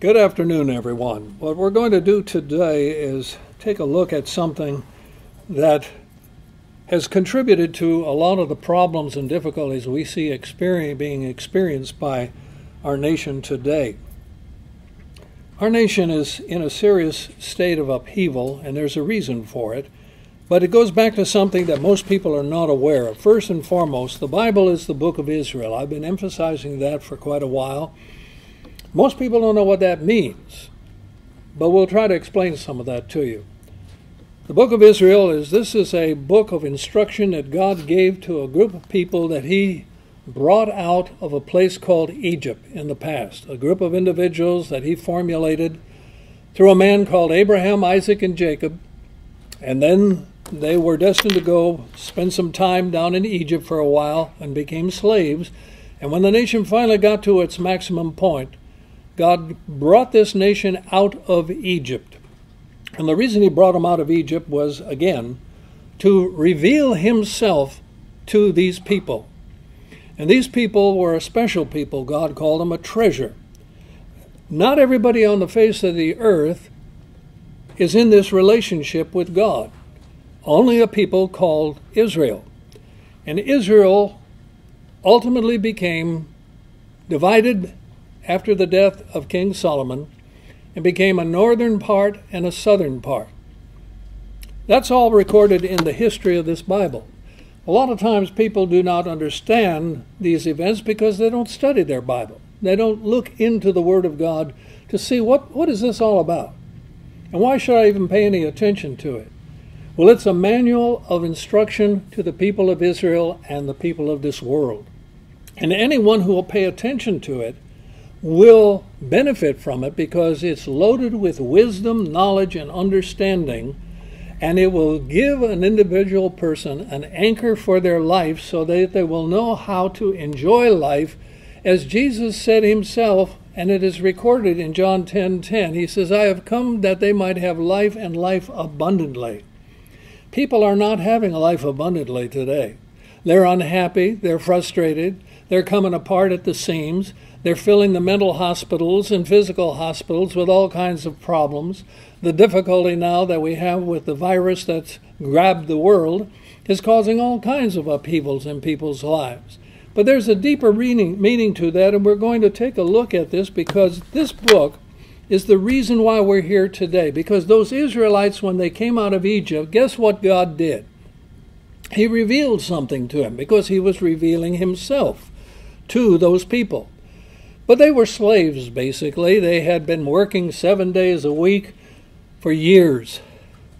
Good afternoon, everyone. What we're going to do today is take a look at something that has contributed to a lot of the problems and difficulties we see experience, being experienced by our nation today. Our nation is in a serious state of upheaval, and there's a reason for it. But it goes back to something that most people are not aware of. First and foremost, the Bible is the book of Israel. I've been emphasizing that for quite a while. Most people don't know what that means, but we'll try to explain some of that to you. The book of Israel is this is a book of instruction that God gave to a group of people that he brought out of a place called Egypt in the past, a group of individuals that he formulated through a man called Abraham, Isaac, and Jacob. And then they were destined to go spend some time down in Egypt for a while and became slaves. And when the nation finally got to its maximum point, God brought this nation out of Egypt. And the reason he brought them out of Egypt was, again, to reveal himself to these people. And these people were a special people. God called them a treasure. Not everybody on the face of the earth is in this relationship with God. Only a people called Israel. And Israel ultimately became divided after the death of King Solomon and became a northern part and a southern part. That's all recorded in the history of this Bible. A lot of times people do not understand these events because they don't study their Bible. They don't look into the Word of God to see what, what is this all about? And why should I even pay any attention to it? Well, it's a manual of instruction to the people of Israel and the people of this world. And anyone who will pay attention to it will benefit from it because it's loaded with wisdom, knowledge, and understanding, and it will give an individual person an anchor for their life so that they will know how to enjoy life as Jesus said himself, and it is recorded in John 10:10. 10, 10, he says, "I have come that they might have life and life abundantly." People are not having life abundantly today. They're unhappy, they're frustrated, they're coming apart at the seams. They're filling the mental hospitals and physical hospitals with all kinds of problems. The difficulty now that we have with the virus that's grabbed the world is causing all kinds of upheavals in people's lives. But there's a deeper meaning, meaning to that, and we're going to take a look at this because this book is the reason why we're here today. Because those Israelites, when they came out of Egypt, guess what God did? He revealed something to them because he was revealing himself to those people. But they were slaves, basically. They had been working seven days a week for years.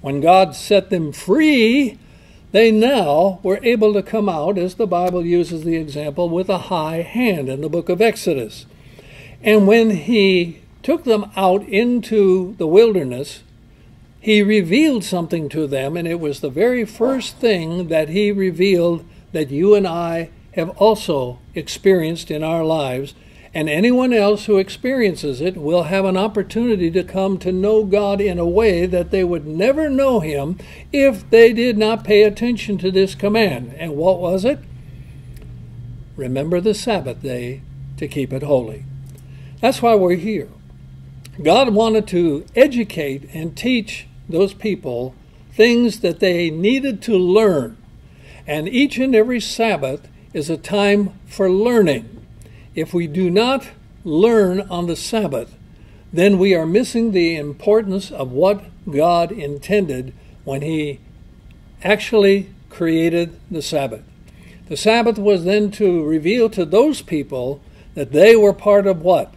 When God set them free, they now were able to come out, as the Bible uses the example, with a high hand in the book of Exodus. And when He took them out into the wilderness, He revealed something to them, and it was the very first thing that He revealed that you and I have also experienced in our lives and anyone else who experiences it will have an opportunity to come to know God in a way that they would never know Him if they did not pay attention to this command. And what was it? Remember the Sabbath day to keep it holy. That's why we're here. God wanted to educate and teach those people things that they needed to learn. And each and every Sabbath is a time for learning. If we do not learn on the Sabbath, then we are missing the importance of what God intended when He actually created the Sabbath. The Sabbath was then to reveal to those people that they were part of what?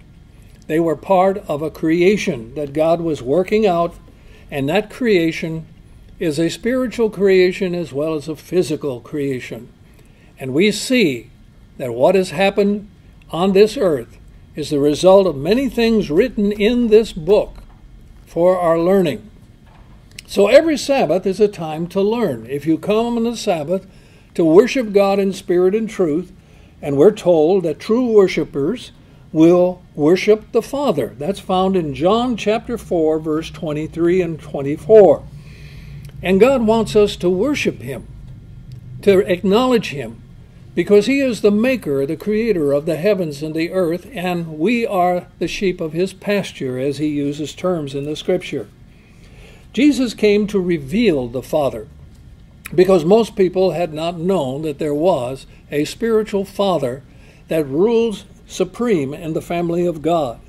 They were part of a creation that God was working out, and that creation is a spiritual creation as well as a physical creation. And we see that what has happened on this earth is the result of many things written in this book for our learning. So every Sabbath is a time to learn. If you come on the Sabbath to worship God in spirit and truth, and we're told that true worshipers will worship the Father. That's found in John chapter 4, verse 23 and 24. And God wants us to worship Him, to acknowledge Him, because he is the maker, the creator of the heavens and the earth, and we are the sheep of his pasture, as he uses terms in the scripture. Jesus came to reveal the Father because most people had not known that there was a spiritual Father that rules supreme in the family of God.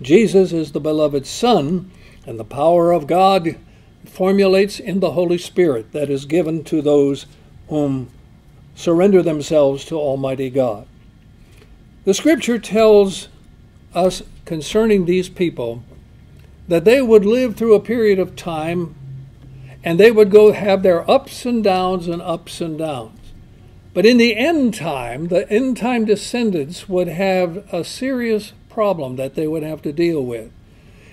Jesus is the beloved Son, and the power of God formulates in the Holy Spirit that is given to those whom surrender themselves to Almighty God. The scripture tells us concerning these people that they would live through a period of time and they would go have their ups and downs and ups and downs. But in the end time, the end time descendants would have a serious problem that they would have to deal with.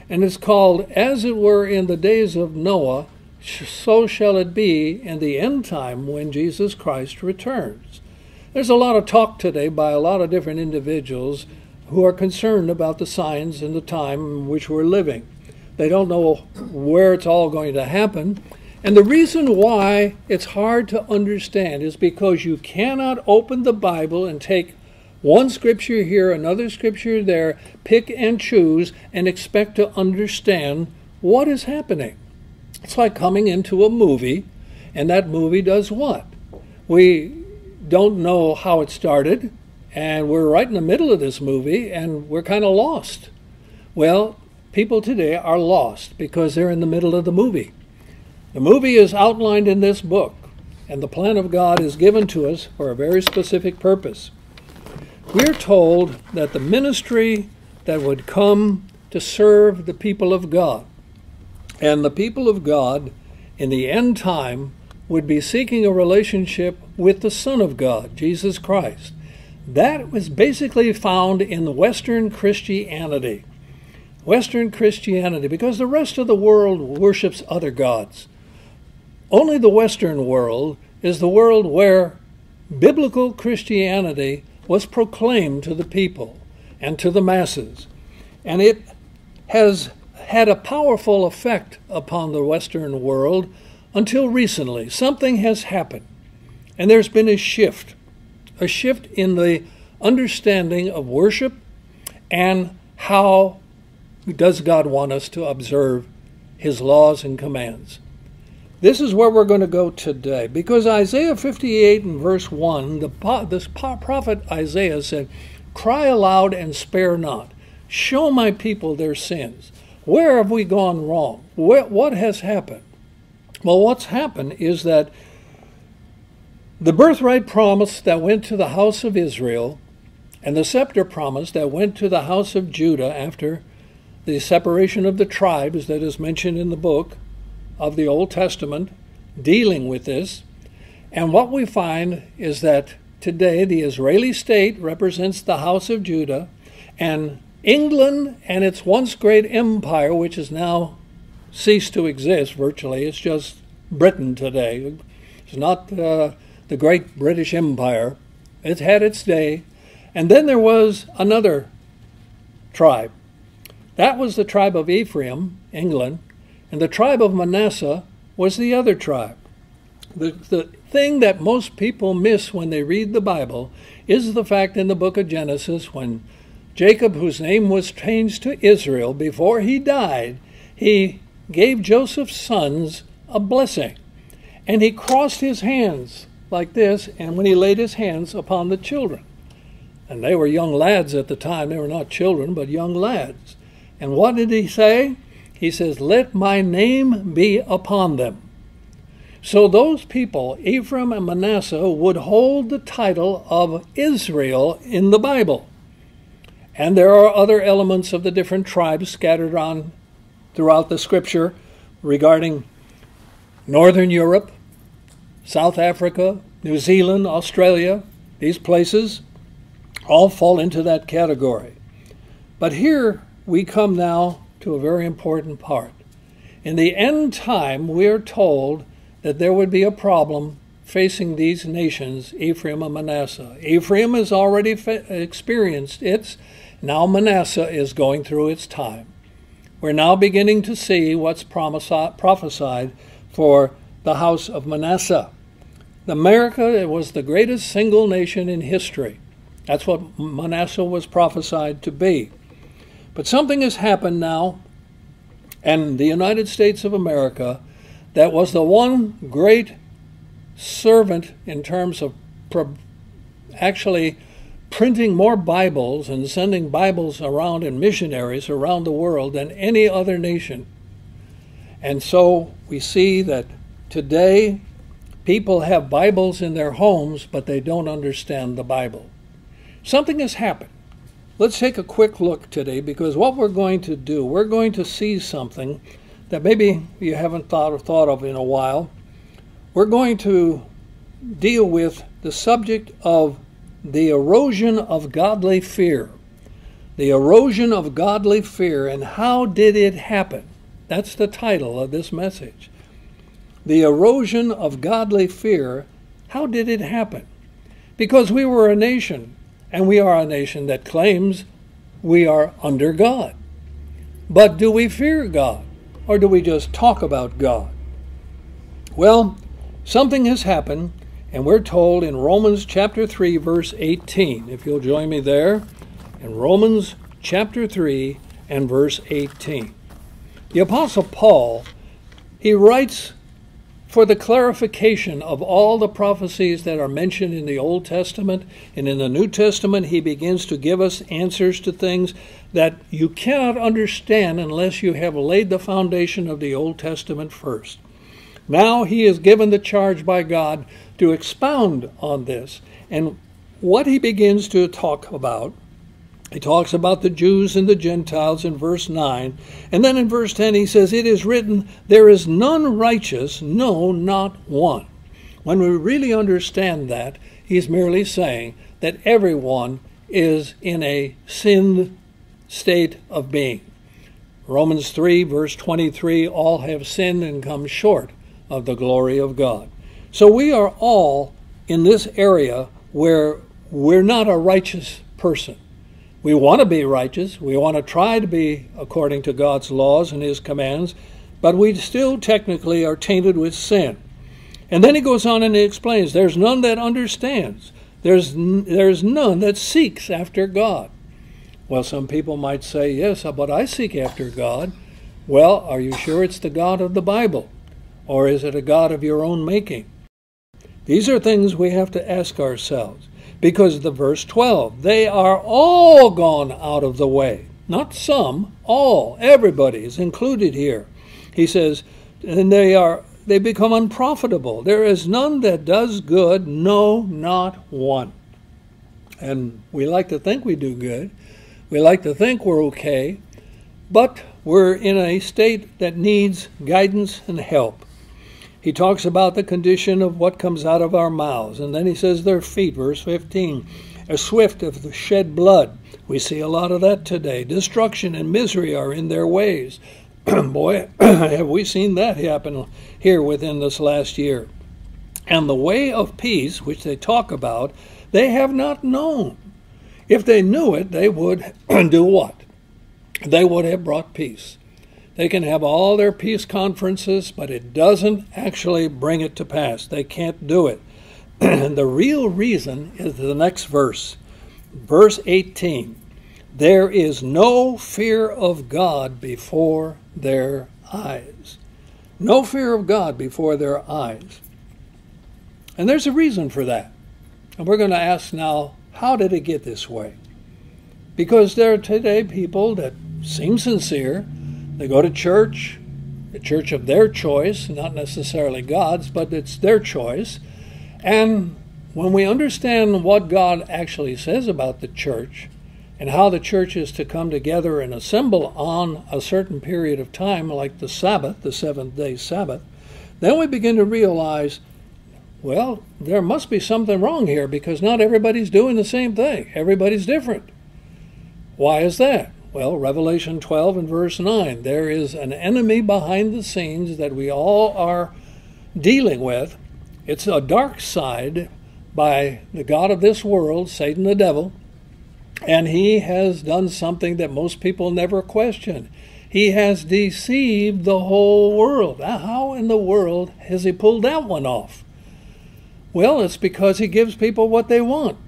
And it's called, as it were in the days of Noah, so shall it be in the end time when Jesus Christ returns. There's a lot of talk today by a lot of different individuals who are concerned about the signs and the time in which we're living. They don't know where it's all going to happen. And the reason why it's hard to understand is because you cannot open the Bible and take one scripture here, another scripture there, pick and choose, and expect to understand what is happening. It's like coming into a movie, and that movie does what? We don't know how it started, and we're right in the middle of this movie, and we're kind of lost. Well, people today are lost because they're in the middle of the movie. The movie is outlined in this book, and the plan of God is given to us for a very specific purpose. We're told that the ministry that would come to serve the people of God and the people of God in the end time would be seeking a relationship with the Son of God, Jesus Christ. That was basically found in Western Christianity. Western Christianity, because the rest of the world worships other gods. Only the Western world is the world where biblical Christianity was proclaimed to the people and to the masses. And it has had a powerful effect upon the Western world until recently. Something has happened, and there's been a shift a shift in the understanding of worship and how does God want us to observe His laws and commands. This is where we're going to go today because Isaiah 58 and verse 1, the, this prophet Isaiah said, Cry aloud and spare not. Show my people their sins. Where have we gone wrong? What has happened? Well, what's happened is that the birthright promise that went to the house of Israel and the scepter promise that went to the house of Judah after the separation of the tribes that is mentioned in the book of the Old Testament dealing with this. And what we find is that today the Israeli state represents the house of Judah, and England and its once great empire, which has now ceased to exist virtually, it's just Britain today. It's not uh, the great British Empire. It's had its day. And then there was another tribe. That was the tribe of Ephraim, England, and the tribe of Manasseh was the other tribe. The, the thing that most people miss when they read the Bible is the fact in the book of Genesis when Jacob, whose name was changed to Israel, before he died, he gave Joseph's sons a blessing. And he crossed his hands like this, and when he laid his hands upon the children. And they were young lads at the time. They were not children, but young lads. And what did he say? He says, Let my name be upon them. So those people, Ephraim and Manasseh, would hold the title of Israel in the Bible. And there are other elements of the different tribes scattered on throughout the scripture regarding Northern Europe, South Africa, New Zealand, Australia, these places all fall into that category. But here we come now to a very important part. In the end time, we are told that there would be a problem facing these nations, Ephraim and Manasseh. Ephraim has already experienced its now Manasseh is going through its time. We're now beginning to see what's prophesied for the house of Manasseh. America was the greatest single nation in history. That's what Manasseh was prophesied to be. But something has happened now, and the United States of America, that was the one great servant in terms of actually printing more Bibles and sending Bibles around and missionaries around the world than any other nation. And so we see that today people have Bibles in their homes, but they don't understand the Bible. Something has happened. Let's take a quick look today because what we're going to do, we're going to see something that maybe you haven't thought or thought of in a while. We're going to deal with the subject of the erosion of godly fear. The erosion of godly fear, and how did it happen? That's the title of this message. The erosion of godly fear, how did it happen? Because we were a nation, and we are a nation that claims we are under God. But do we fear God, or do we just talk about God? Well, something has happened and we're told in Romans chapter 3, verse 18, if you'll join me there, in Romans chapter 3 and verse 18. The Apostle Paul, he writes for the clarification of all the prophecies that are mentioned in the Old Testament and in the New Testament, he begins to give us answers to things that you cannot understand unless you have laid the foundation of the Old Testament first. Now he is given the charge by God to expound on this. And what he begins to talk about, he talks about the Jews and the Gentiles in verse 9. And then in verse 10, he says, It is written, There is none righteous, no, not one. When we really understand that, he's merely saying that everyone is in a sinned state of being. Romans 3, verse 23 all have sinned and come short of the glory of God. So we are all in this area where we're not a righteous person. We want to be righteous. We want to try to be according to God's laws and His commands, but we still technically are tainted with sin. And then he goes on and he explains there's none that understands, there's, there's none that seeks after God. Well, some people might say, yes, uh, but I seek after God. Well, are you sure it's the God of the Bible? Or is it a God of your own making? These are things we have to ask ourselves because the verse 12, they are all gone out of the way. Not some, all, everybody is included here. He says, and they are they become unprofitable. There is none that does good, no, not one. And we like to think we do good. We like to think we're okay, but we're in a state that needs guidance and help he talks about the condition of what comes out of our mouths. And then he says their feet, verse 15, are swift of the shed blood. We see a lot of that today. Destruction and misery are in their ways. Boy, have we seen that happen here within this last year. And the way of peace, which they talk about, they have not known. If they knew it, they would do what? They would have brought peace. They can have all their peace conferences, but it doesn't actually bring it to pass. They can't do it. and the real reason is the next verse, verse 18. There is no fear of God before their eyes. No fear of God before their eyes. And there's a reason for that. And we're going to ask now, how did it get this way? Because there are today people that seem sincere, they go to church, a church of their choice, not necessarily God's, but it's their choice. And when we understand what God actually says about the church and how the church is to come together and assemble on a certain period of time, like the Sabbath, the seventh day Sabbath, then we begin to realize well, there must be something wrong here because not everybody's doing the same thing. Everybody's different. Why is that? Well, Revelation 12 and verse 9 there is an enemy behind the scenes that we all are dealing with. It's a dark side by the God of this world, Satan the devil, and he has done something that most people never question. He has deceived the whole world. How in the world has he pulled that one off? Well, it's because he gives people what they want.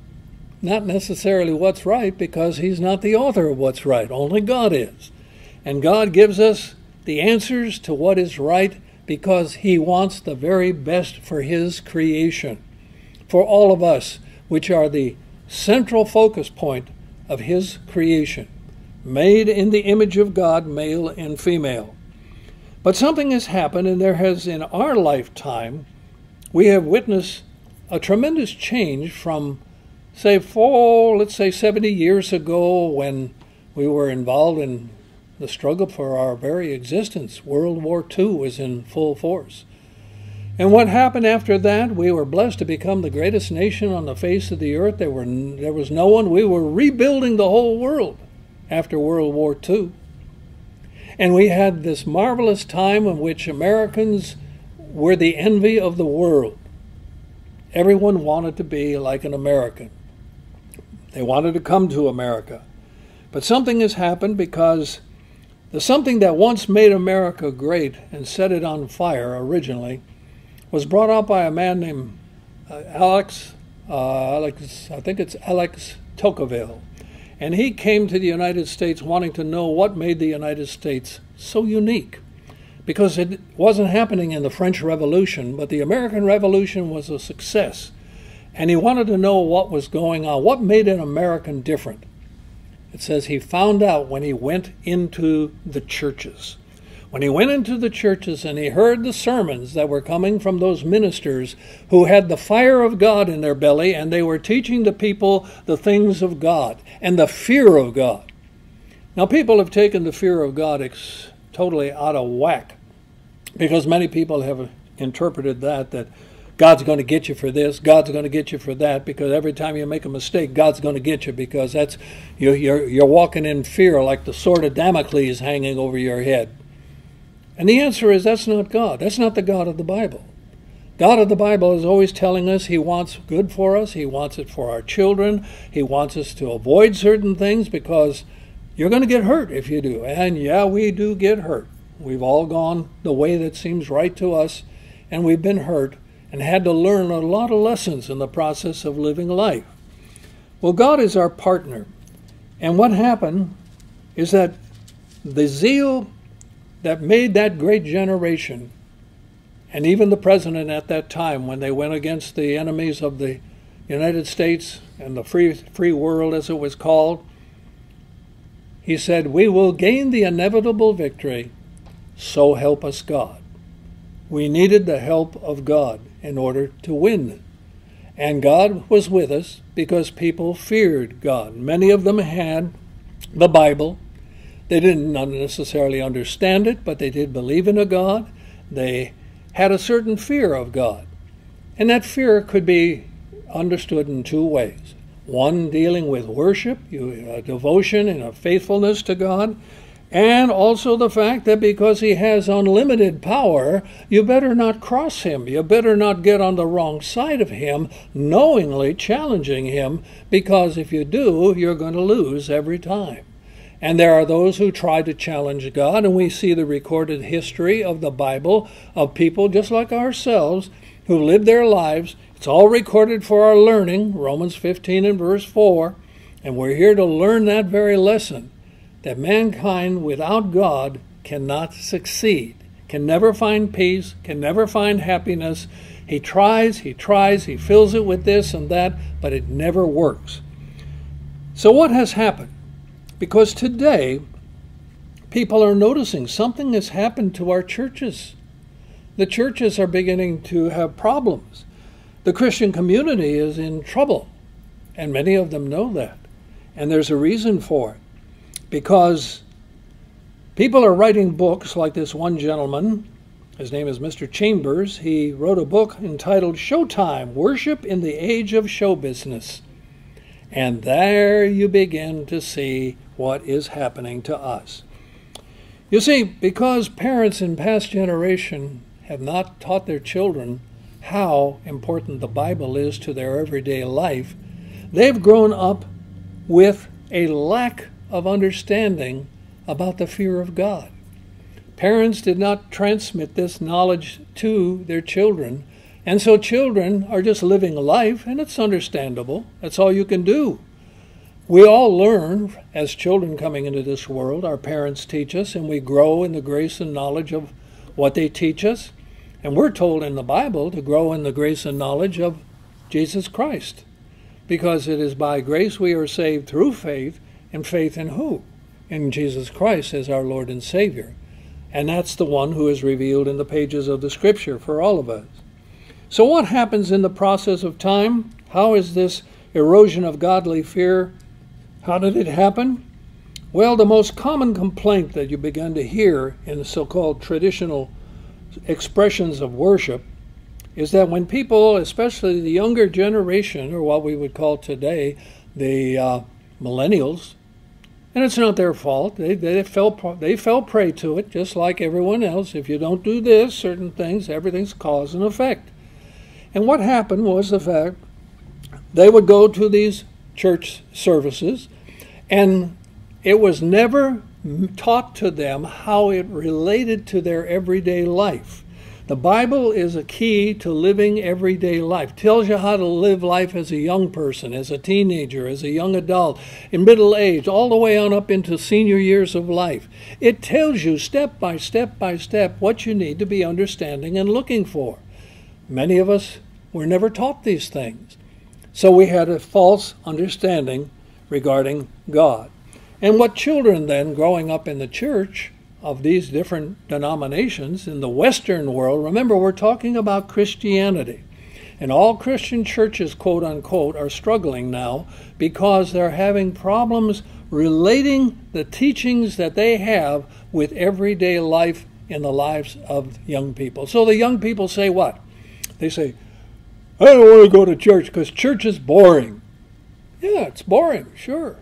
Not necessarily what's right, because he's not the author of what's right. Only God is. And God gives us the answers to what is right because he wants the very best for his creation, for all of us, which are the central focus point of his creation, made in the image of God, male and female. But something has happened, and there has, in our lifetime, we have witnessed a tremendous change from, say, four, let's say 70 years ago when we were involved in the struggle for our very existence. World War II was in full force. And what happened after that? We were blessed to become the greatest nation on the face of the earth. There, were, there was no one. We were rebuilding the whole world after World War II. And we had this marvelous time in which Americans were the envy of the world. Everyone wanted to be like an American. They wanted to come to America. But something has happened because the something that once made America great and set it on fire originally was brought out by a man named uh, Alex, uh, Alex, I think it's Alex Tocqueville. And he came to the United States wanting to know what made the United States so unique. Because it wasn't happening in the French Revolution, but the American Revolution was a success. And he wanted to know what was going on, what made an American different. It says he found out when he went into the churches. When he went into the churches and he heard the sermons that were coming from those ministers who had the fire of God in their belly and they were teaching the people the things of God and the fear of God. Now, people have taken the fear of God ex- totally out of whack because many people have interpreted that that God's going to get you for this, God's going to get you for that, because every time you make a mistake, God's going to get you because that's you're, you're, you're walking in fear like the sword of Damocles hanging over your head. And the answer is that's not God. That's not the God of the Bible. God of the Bible is always telling us He wants good for us, He wants it for our children, He wants us to avoid certain things because you're going to get hurt if you do. And yeah, we do get hurt. We've all gone the way that seems right to us, and we've been hurt and had to learn a lot of lessons in the process of living life. Well, God is our partner. And what happened is that the zeal that made that great generation, and even the president at that time, when they went against the enemies of the United States and the free, free world, as it was called, he said, We will gain the inevitable victory, so help us God. We needed the help of God in order to win. And God was with us because people feared God. Many of them had the Bible. They didn't necessarily understand it, but they did believe in a God. They had a certain fear of God. And that fear could be understood in two ways. One dealing with worship, a uh, devotion and a faithfulness to God, and also the fact that because he has unlimited power, you better not cross him. You better not get on the wrong side of him, knowingly challenging him, because if you do, you're going to lose every time. And there are those who try to challenge God, and we see the recorded history of the Bible of people just like ourselves who lived their lives. It's all recorded for our learning, Romans 15 and verse 4, and we're here to learn that very lesson that mankind without God cannot succeed, can never find peace, can never find happiness. He tries, he tries, he fills it with this and that, but it never works. So, what has happened? Because today, people are noticing something has happened to our churches. The churches are beginning to have problems. The Christian community is in trouble, and many of them know that. And there's a reason for it because people are writing books like this one gentleman. His name is Mr. Chambers. He wrote a book entitled Showtime Worship in the Age of Show Business. And there you begin to see what is happening to us. You see, because parents in past generation have not taught their children how important the Bible is to their everyday life, they've grown up with a lack of understanding about the fear of God. Parents did not transmit this knowledge to their children, And so children are just living a life, and it's understandable. That's all you can do. We all learn as children coming into this world. Our parents teach us, and we grow in the grace and knowledge of what they teach us. And we're told in the Bible to grow in the grace and knowledge of Jesus Christ. Because it is by grace we are saved through faith, and faith in who? In Jesus Christ as our Lord and Savior. And that's the one who is revealed in the pages of the Scripture for all of us. So, what happens in the process of time? How is this erosion of godly fear? How did it happen? Well, the most common complaint that you begin to hear in the so called traditional expressions of worship is that when people, especially the younger generation, or what we would call today the uh, millennials, and it's not their fault. They, they, fell, they fell prey to it just like everyone else. If you don't do this, certain things, everything's cause and effect. And what happened was the fact they would go to these church services, and it was never taught to them how it related to their everyday life. The Bible is a key to living everyday life. Tells you how to live life as a young person, as a teenager, as a young adult, in middle age, all the way on up into senior years of life. It tells you step by step by step what you need to be understanding and looking for. Many of us were never taught these things. So we had a false understanding regarding God. And what children then growing up in the church of these different denominations in the Western world, remember, we're talking about Christianity. And all Christian churches, quote unquote, are struggling now because they're having problems relating the teachings that they have with everyday life in the lives of young people. So the young people say what? They say, I don't want to go to church because church is boring. Yeah, it's boring, sure.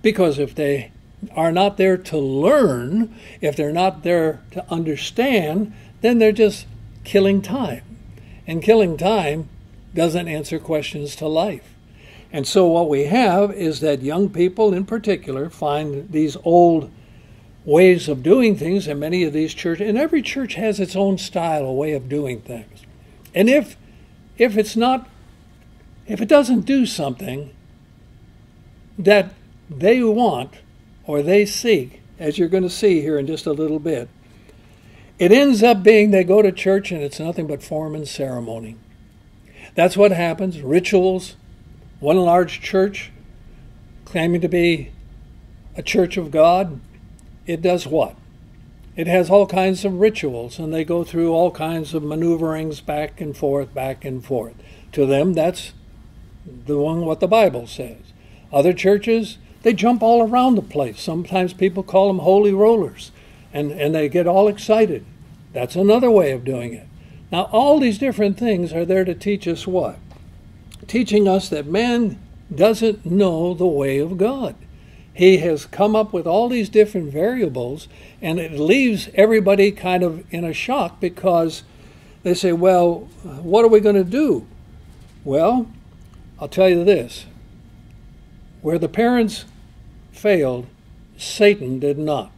Because if they are not there to learn, if they're not there to understand, then they're just killing time. And killing time doesn't answer questions to life. And so, what we have is that young people in particular find these old ways of doing things, and many of these churches, and every church has its own style, a way of doing things. And if if it's not if it doesn't do something that they want or they seek, as you're going to see here in just a little bit, it ends up being they go to church and it's nothing but form and ceremony. That's what happens. Rituals. One large church claiming to be a church of God, it does what? It has all kinds of rituals and they go through all kinds of maneuverings back and forth, back and forth. To them, that's the one what the Bible says. Other churches, they jump all around the place. Sometimes people call them holy rollers, and, and they get all excited. That's another way of doing it. Now, all these different things are there to teach us what? Teaching us that man doesn't know the way of God. He has come up with all these different variables, and it leaves everybody kind of in a shock because they say, Well, what are we going to do? Well, I'll tell you this where the parents failed, Satan did not.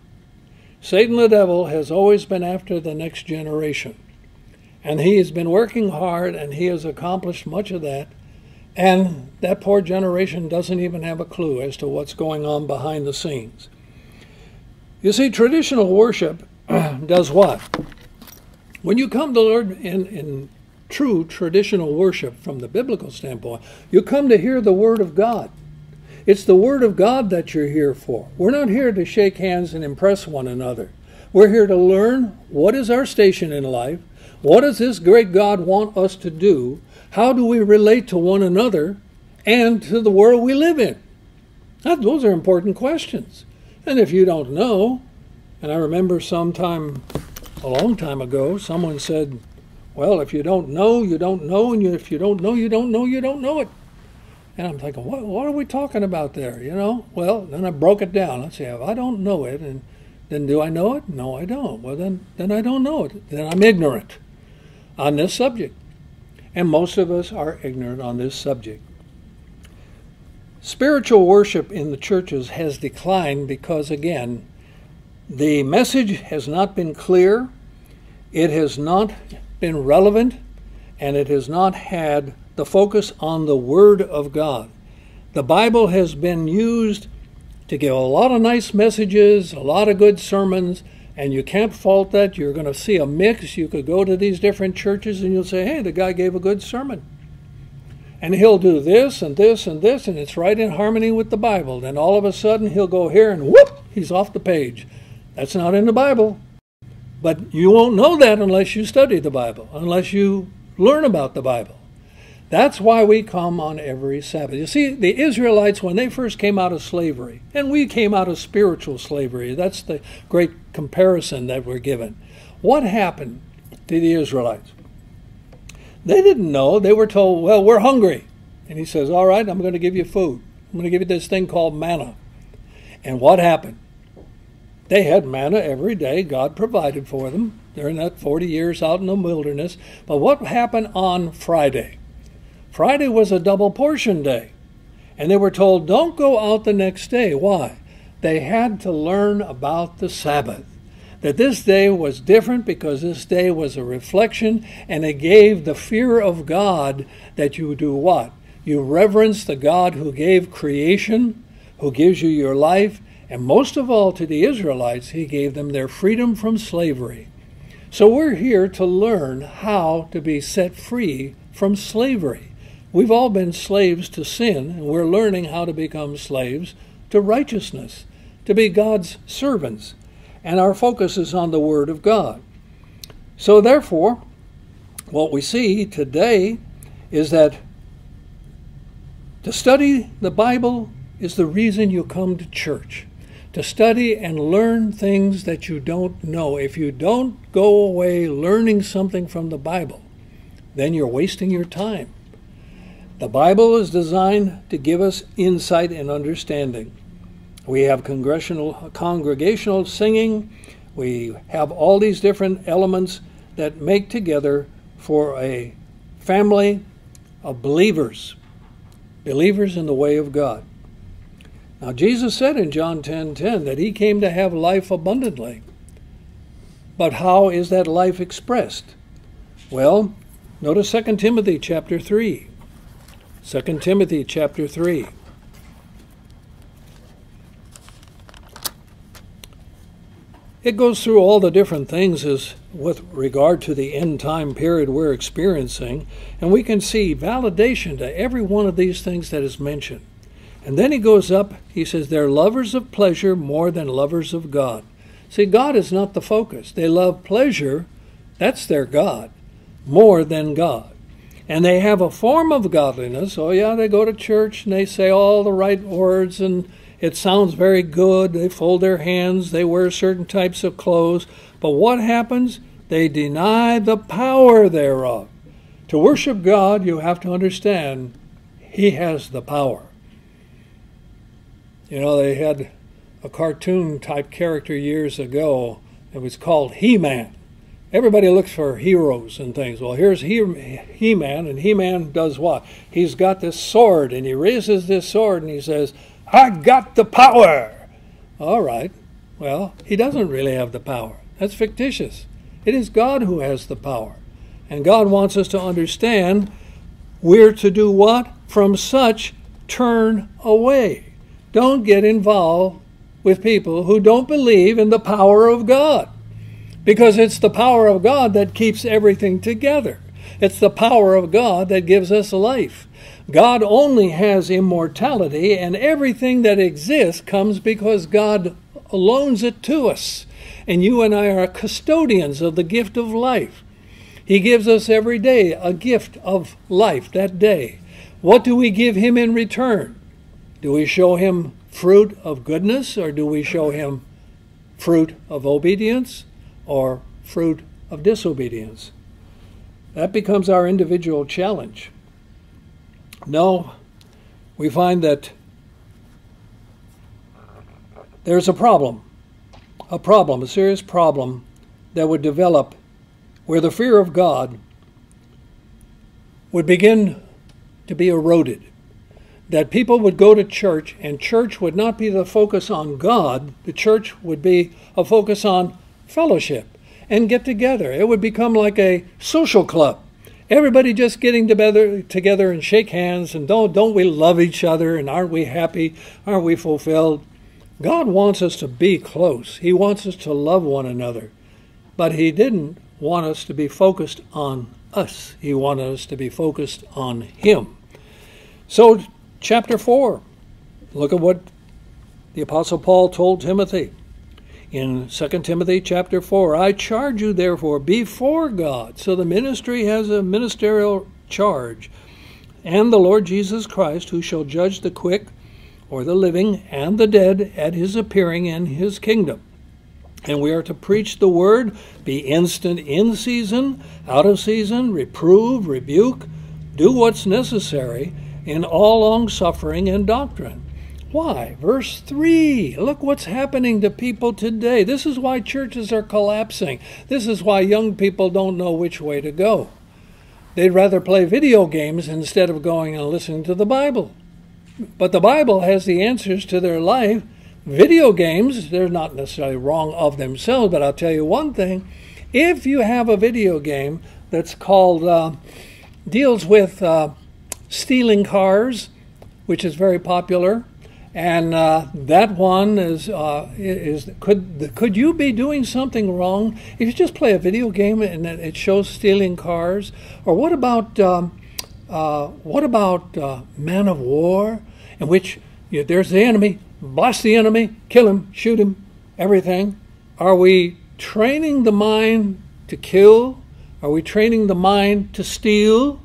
Satan the devil has always been after the next generation. And he has been working hard and he has accomplished much of that. And that poor generation doesn't even have a clue as to what's going on behind the scenes. You see, traditional worship does what? When you come to the Lord in, in true traditional worship from the biblical standpoint, you come to hear the Word of God. It's the Word of God that you're here for. We're not here to shake hands and impress one another. We're here to learn what is our station in life, what does this great God want us to do, how do we relate to one another and to the world we live in. That, those are important questions. And if you don't know, and I remember sometime a long time ago, someone said, Well, if you don't know, you don't know, and if you don't know, you don't know, you don't know it. And I'm thinking, what, what are we talking about there? You know? Well, then I broke it down. Let's see, if I don't know it, and then do I know it? No, I don't. Well, then, then I don't know it. Then I'm ignorant on this subject. And most of us are ignorant on this subject. Spiritual worship in the churches has declined because, again, the message has not been clear, it has not been relevant, and it has not had the focus on the Word of God. The Bible has been used to give a lot of nice messages, a lot of good sermons, and you can't fault that. You're going to see a mix. You could go to these different churches and you'll say, hey, the guy gave a good sermon. And he'll do this and this and this, and it's right in harmony with the Bible. Then all of a sudden he'll go here and whoop, he's off the page. That's not in the Bible. But you won't know that unless you study the Bible, unless you learn about the Bible. That's why we come on every Sabbath. You see, the Israelites, when they first came out of slavery, and we came out of spiritual slavery, that's the great comparison that we're given. What happened to the Israelites? They didn't know. They were told, well, we're hungry. And he says, all right, I'm going to give you food. I'm going to give you this thing called manna. And what happened? They had manna every day. God provided for them during that 40 years out in the wilderness. But what happened on Friday? Friday was a double portion day. And they were told, don't go out the next day. Why? They had to learn about the Sabbath. That this day was different because this day was a reflection and it gave the fear of God that you do what? You reverence the God who gave creation, who gives you your life, and most of all to the Israelites, he gave them their freedom from slavery. So we're here to learn how to be set free from slavery. We've all been slaves to sin, and we're learning how to become slaves to righteousness, to be God's servants. And our focus is on the Word of God. So, therefore, what we see today is that to study the Bible is the reason you come to church. To study and learn things that you don't know. If you don't go away learning something from the Bible, then you're wasting your time. The Bible is designed to give us insight and understanding. We have congregational, congregational singing. We have all these different elements that make together for a family of believers, believers in the way of God. Now, Jesus said in John 10 10 that he came to have life abundantly. But how is that life expressed? Well, notice 2 Timothy chapter 3. 2 Timothy chapter 3. It goes through all the different things as with regard to the end time period we're experiencing, and we can see validation to every one of these things that is mentioned. And then he goes up, he says, They're lovers of pleasure more than lovers of God. See, God is not the focus. They love pleasure, that's their God, more than God and they have a form of godliness. Oh, yeah, they go to church and they say all the right words and it sounds very good. They fold their hands, they wear certain types of clothes. But what happens? They deny the power thereof. To worship God, you have to understand He has the power. You know, they had a cartoon type character years ago. It was called He Man everybody looks for heroes and things. Well, here's He Man, and He Man does what? He's got this sword, and he raises this sword and he says, I got the power. All right. Well, he doesn't really have the power. That's fictitious. It is God who has the power. And God wants us to understand we're to do what? From such turn away. Don't get involved with people who don't believe in the power of God because it's the power of God that keeps everything together. It's the power of God that gives us life. God only has immortality, and everything that exists comes because God loans it to us. And you and I are custodians of the gift of life. He gives us every day a gift of life that day. What do we give Him in return? Do we show Him fruit of goodness or do we show Him fruit of obedience? Or fruit of disobedience. That becomes our individual challenge. No, we find that there's a problem, a problem, a serious problem that would develop where the fear of God would begin to be eroded. That people would go to church and church would not be the focus on God, the church would be a focus on fellowship and get together. It would become like a social club. Everybody just getting together together and shake hands and don't don't we love each other and aren't we happy? Aren't we fulfilled? God wants us to be close. He wants us to love one another. But he didn't want us to be focused on us. He wanted us to be focused on him. So chapter 4. Look at what the apostle Paul told Timothy in 2 Timothy chapter 4 I charge you therefore before God so the ministry has a ministerial charge and the Lord Jesus Christ who shall judge the quick or the living and the dead at his appearing in his kingdom. And we are to preach the word be instant in season out of season reprove rebuke do what's necessary in all long suffering and doctrine why? Verse 3. Look what's happening to people today. This is why churches are collapsing. This is why young people don't know which way to go. They'd rather play video games instead of going and listening to the Bible. But the Bible has the answers to their life. Video games, they're not necessarily wrong of themselves, but I'll tell you one thing. If you have a video game that's called, uh, deals with uh, stealing cars, which is very popular, and uh, that one is uh, is could could you be doing something wrong if you just play a video game and it shows stealing cars? Or what about um, uh, what about uh, Man of War, in which you know, there's the enemy, blast the enemy, kill him, shoot him, everything? Are we training the mind to kill? Are we training the mind to steal?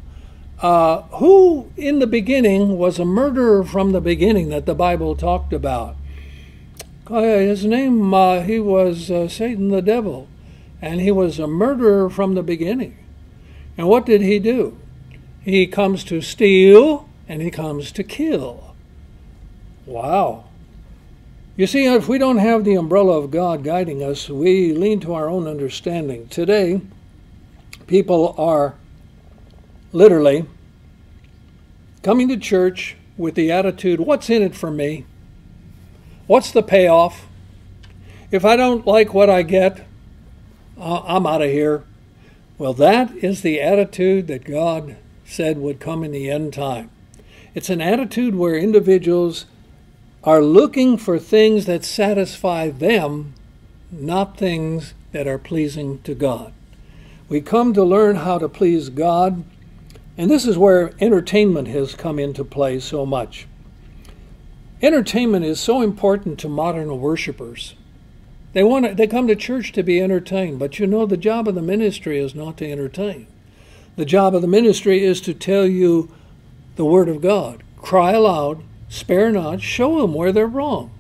Uh, who in the beginning was a murderer from the beginning that the Bible talked about? Uh, his name, uh, he was uh, Satan the devil, and he was a murderer from the beginning. And what did he do? He comes to steal and he comes to kill. Wow. You see, if we don't have the umbrella of God guiding us, we lean to our own understanding. Today, people are literally coming to church with the attitude, what's in it for me? What's the payoff? If I don't like what I get, uh, I'm out of here. Well, that is the attitude that God said would come in the end time. It's an attitude where individuals are looking for things that satisfy them, not things that are pleasing to God. We come to learn how to please God and this is where entertainment has come into play so much. Entertainment is so important to modern worshipers. They want to, they come to church to be entertained, but you know the job of the ministry is not to entertain. The job of the ministry is to tell you the word of God. Cry aloud, spare not, show them where they're wrong.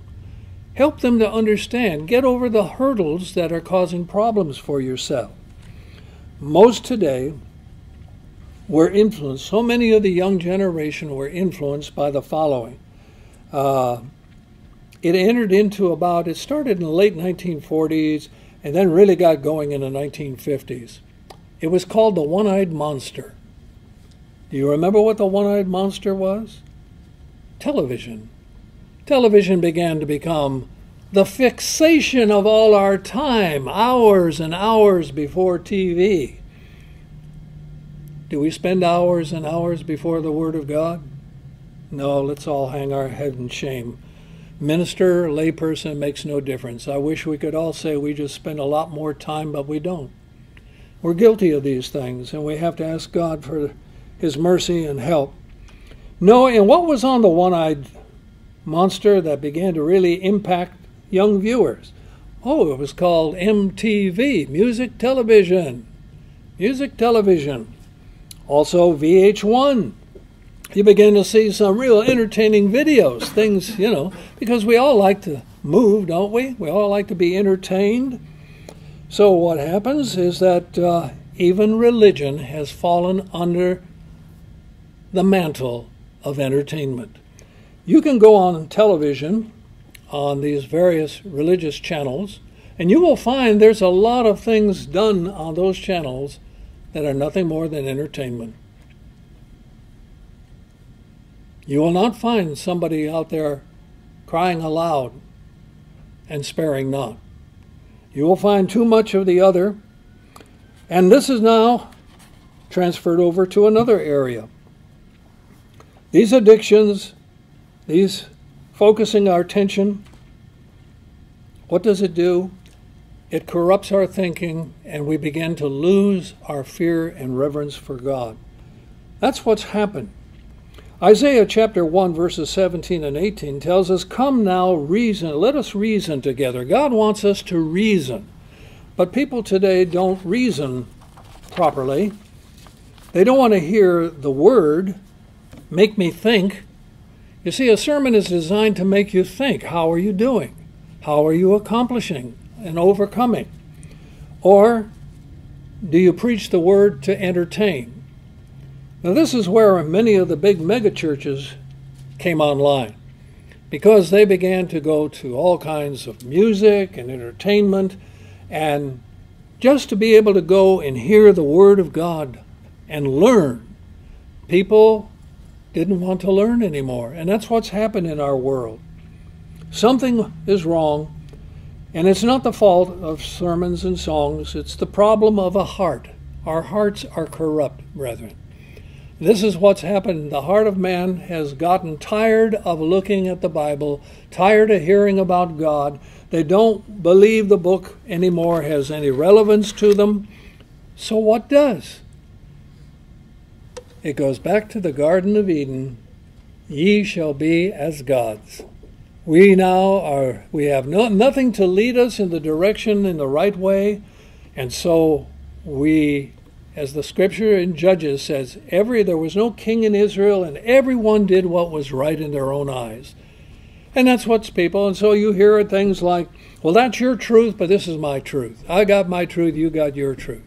Help them to understand, get over the hurdles that are causing problems for yourself. Most today were influenced, so many of the young generation were influenced by the following. Uh, it entered into about, it started in the late 1940s and then really got going in the 1950s. It was called the One Eyed Monster. Do you remember what the One Eyed Monster was? Television. Television began to become the fixation of all our time, hours and hours before TV. Do we spend hours and hours before the Word of God? No, let's all hang our head in shame. Minister, layperson, makes no difference. I wish we could all say we just spend a lot more time, but we don't. We're guilty of these things, and we have to ask God for His mercy and help. No, and what was on the one eyed monster that began to really impact young viewers? Oh, it was called MTV, music television. Music television. Also, VH1. You begin to see some real entertaining videos, things, you know, because we all like to move, don't we? We all like to be entertained. So, what happens is that uh, even religion has fallen under the mantle of entertainment. You can go on television on these various religious channels, and you will find there's a lot of things done on those channels that are nothing more than entertainment. You will not find somebody out there crying aloud and sparing not. You will find too much of the other. And this is now transferred over to another area. These addictions, these focusing our attention, what does it do? It corrupts our thinking and we begin to lose our fear and reverence for God. That's what's happened. Isaiah chapter 1, verses 17 and 18 tells us, Come now, reason, let us reason together. God wants us to reason. But people today don't reason properly. They don't want to hear the word, make me think. You see, a sermon is designed to make you think. How are you doing? How are you accomplishing and overcoming? Or do you preach the word to entertain? Now, this is where many of the big megachurches came online because they began to go to all kinds of music and entertainment and just to be able to go and hear the Word of God and learn. People didn't want to learn anymore, and that's what's happened in our world. Something is wrong, and it's not the fault of sermons and songs, it's the problem of a heart. Our hearts are corrupt, brethren. This is what's happened. The heart of man has gotten tired of looking at the Bible, tired of hearing about God. They don't believe the book anymore has any relevance to them. So, what does? It goes back to the Garden of Eden ye shall be as gods. We now are, we have no, nothing to lead us in the direction in the right way, and so we as the scripture in Judges says, every there was no king in Israel, and everyone did what was right in their own eyes. And that's what's people. And so you hear things like, well, that's your truth, but this is my truth. I got my truth, you got your truth.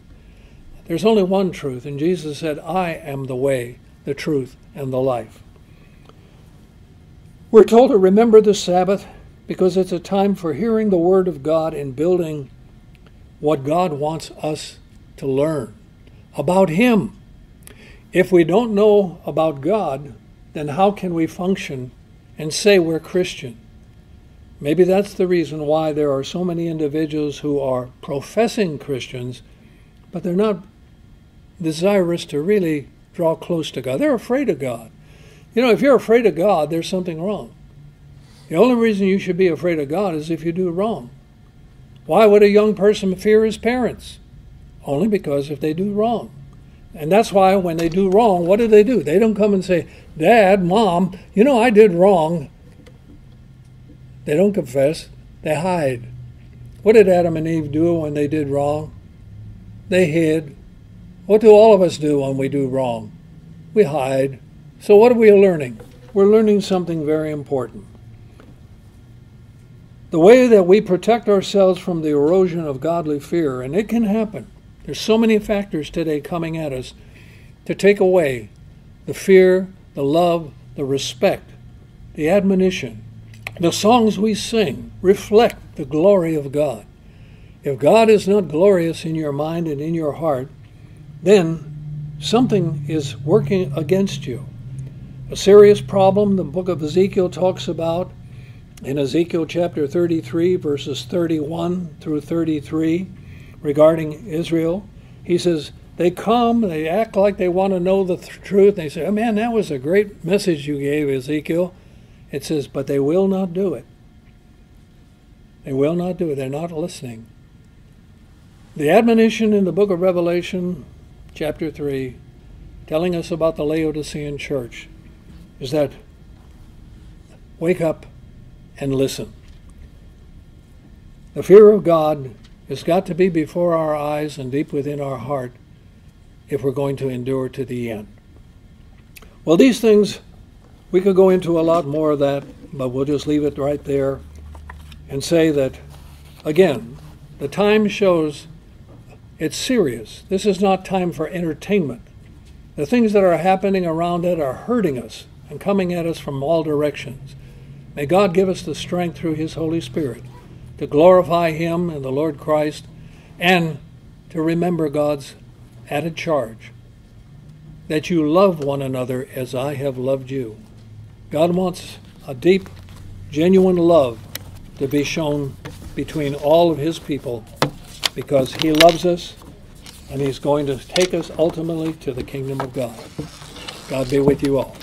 There's only one truth, and Jesus said, I am the way, the truth, and the life. We're told to remember the Sabbath because it's a time for hearing the Word of God and building what God wants us to learn about Him. If we don't know about God, then how can we function and say we're Christian? Maybe that's the reason why there are so many individuals who are professing Christians, but they're not desirous to really draw close to God. They're afraid of God. You know, if you're afraid of God, there's something wrong. The only reason you should be afraid of God is if you do wrong. Why would a young person fear his parents? Only because if they do wrong. And that's why when they do wrong, what do they do? They don't come and say, Dad, Mom, you know, I did wrong. They don't confess, they hide. What did Adam and Eve do when they did wrong? They hid. What do all of us do when we do wrong? We hide. So, what are we learning? We're learning something very important. The way that we protect ourselves from the erosion of godly fear, and it can happen. There's so many factors today coming at us to take away the fear, the love, the respect, the admonition. The songs we sing reflect the glory of God. If God is not glorious in your mind and in your heart, then something is working against you. A serious problem the book of Ezekiel talks about in Ezekiel chapter 33, verses 31 through 33 regarding Israel. He says, they come, they act like they want to know the th- truth. They say, oh man, that was a great message you gave, Ezekiel. It says, but they will not do it. They will not do it. They're not listening. The admonition in the book of Revelation, chapter 3, telling us about the Laodicean church, is that wake up and listen. The fear of God it's got to be before our eyes and deep within our heart if we're going to endure to the end. Well, these things, we could go into a lot more of that, but we'll just leave it right there and say that, again, the time shows it's serious. This is not time for entertainment. The things that are happening around it are hurting us and coming at us from all directions. May God give us the strength through His Holy Spirit to glorify Him and the Lord Christ, and to remember God's added charge that you love one another as I have loved you. God wants a deep, genuine love to be shown between all of His people because He loves us and He's going to take us ultimately to the kingdom of God. God be with you all.